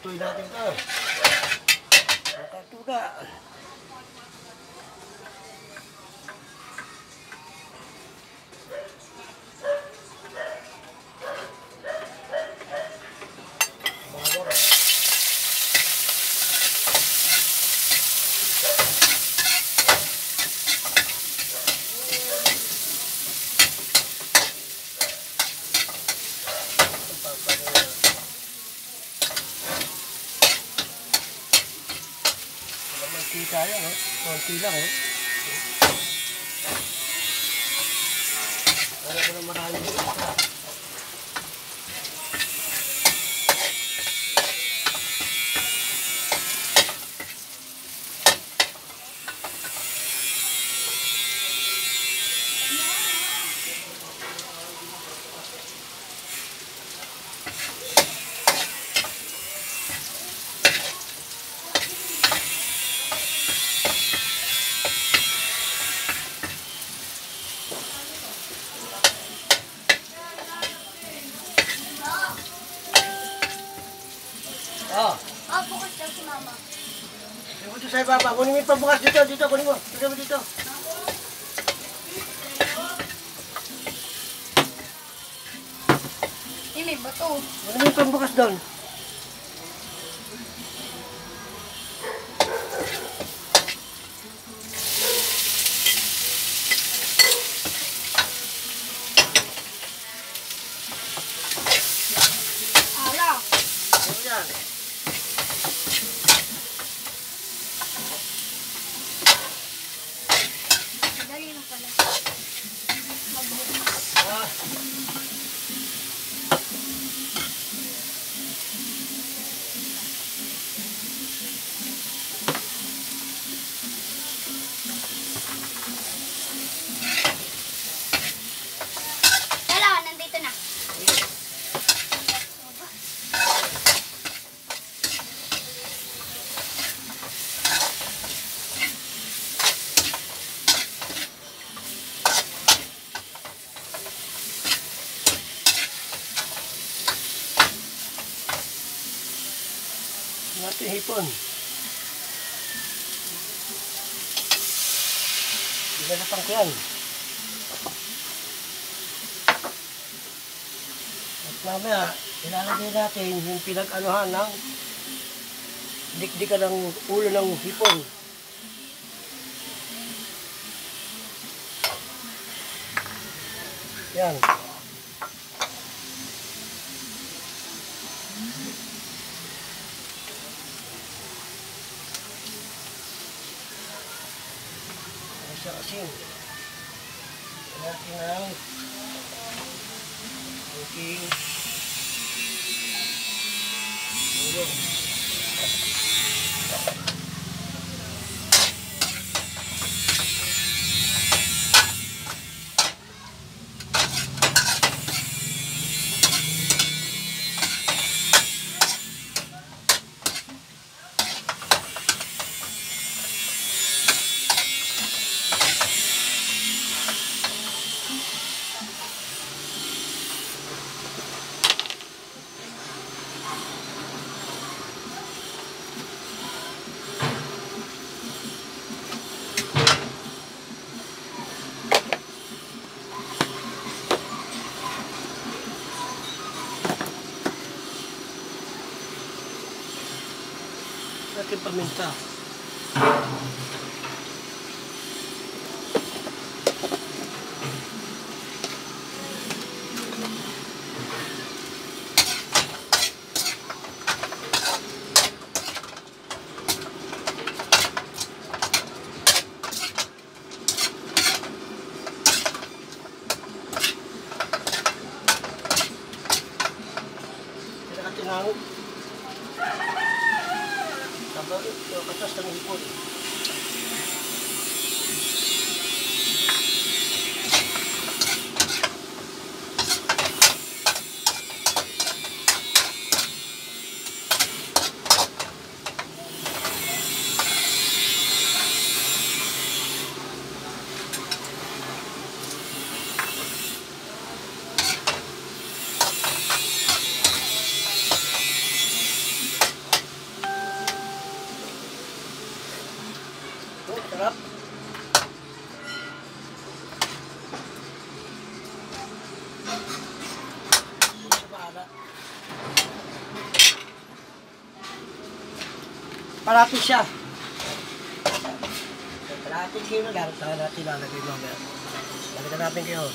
Lutuin natin ito. Matatuga. Bawang. Mantika yan, oh. Konti lang, oh. Wala ko na maraming yung ito sa baba. Kunin mo yung pambukas dito, dito, kunin mo. Kunin mo dito. May bato. Kunin mo yung pambukas doon. Natin hipon. Ilalapang ko yan. At mamaya, ilalagay natin yung pinag-anuhan ng dikdikan ng ulo ng hipon. Yan. Ang sa asin. Natin ang aking ulo. Natin paminta. Kaya natin ang Каташтан э, не ходит. Parati siya. Parati kilo lang. Saka natin lalagay mamaya. Balikan natin kayo.